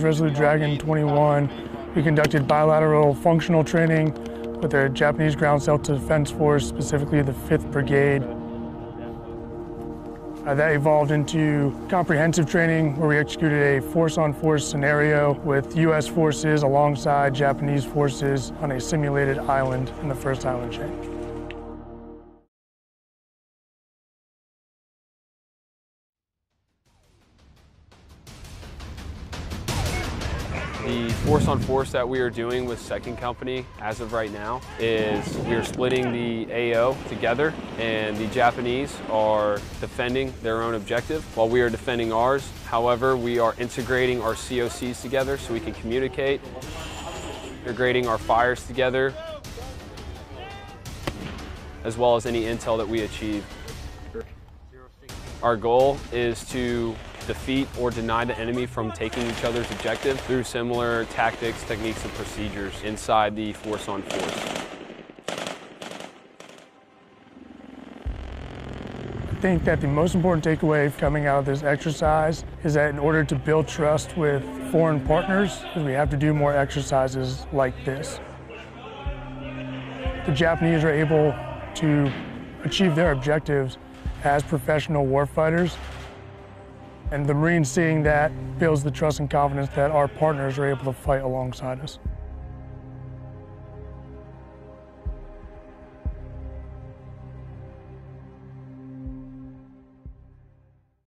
Resolute Dragon 21, we conducted bilateral functional training with the Japanese Ground Self-Defense Force, specifically the 5th Brigade. Uh, that evolved into comprehensive training where we executed a force-on-force scenario with U.S. forces alongside Japanese forces on a simulated island in the first island chain. The force on force that we are doing with second company as of right now is we are splitting the AO together and the Japanese are defending their own objective while we are defending ours. However, we are integrating our COCs together so we can communicate, integrating our fires together, as well as any intel that we achieve. Our goal is to defeat or deny the enemy from taking each other's objective through similar tactics, techniques, and procedures inside the force on force. I think that the most important takeaway coming out of this exercise is that in order to build trust with foreign partners, we have to do more exercises like this. The Japanese are able to achieve their objectives as professional warfighters and the Marines seeing that builds the trust and confidence that our partners are able to fight alongside us.